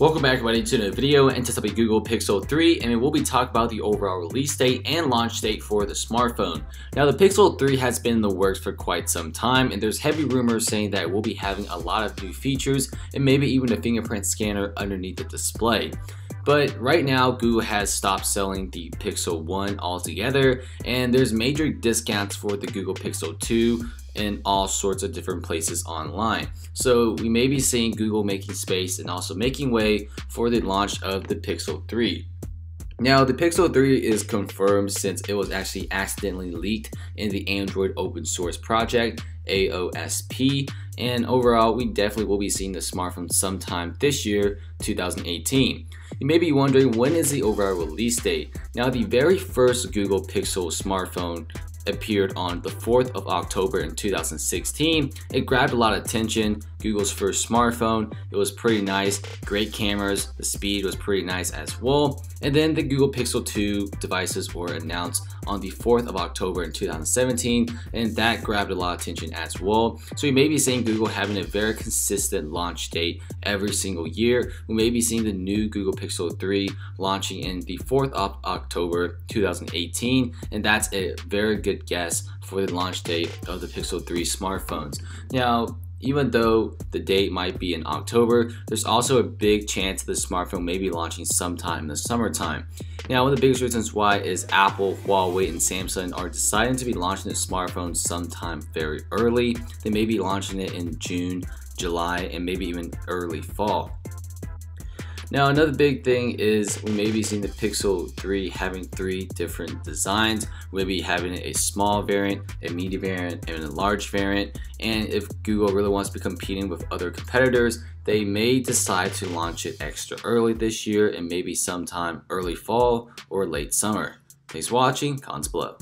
Welcome back everybody to another video and to the Google Pixel 3 and we'll be talking about the overall release date and launch date for the smartphone. Now the Pixel 3 has been in the works for quite some time and there's heavy rumors saying that it will be having a lot of new features and maybe even a fingerprint scanner underneath the display. But right now, Google has stopped selling the Pixel 1 altogether, and there's major discounts for the Google Pixel 2 in all sorts of different places online. So we may be seeing Google making space and also making way for the launch of the Pixel 3. Now, the Pixel 3 is confirmed since it was actually accidentally leaked in the Android open source project, AOSP, and overall, we definitely will be seeing the smartphone sometime this year, 2018. You may be wondering when is the overall release date? Now, the very first Google Pixel smartphone appeared on the 4th of October in 2016. It grabbed a lot of attention, Google's first smartphone. It was pretty nice, great cameras, the speed was pretty nice as well. And then the Google Pixel 2 devices were announced on the 4th of October in 2017, and that grabbed a lot of attention as well. So we may be seeing Google having a very consistent launch date every single year. We may be seeing the new Google Pixel 3 launching in the 4th of October 2018, and that's a very good guess for the launch date of the Pixel 3 smartphones. Now, even though the date might be in October, there's also a big chance the smartphone may be launching sometime in the summertime. Now, one of the biggest reasons why is Apple, Huawei, and Samsung are deciding to be launching the smartphone sometime very early. They may be launching it in June, July, and maybe even early fall. Now another big thing is we may be seeing the Pixel 3 having three different designs. We'll be having a small variant, a medium variant, and a large variant. And if Google really wants to be competing with other competitors, they may decide to launch it extra early this year and maybe sometime early fall or late summer. Thanks for watching, comments below.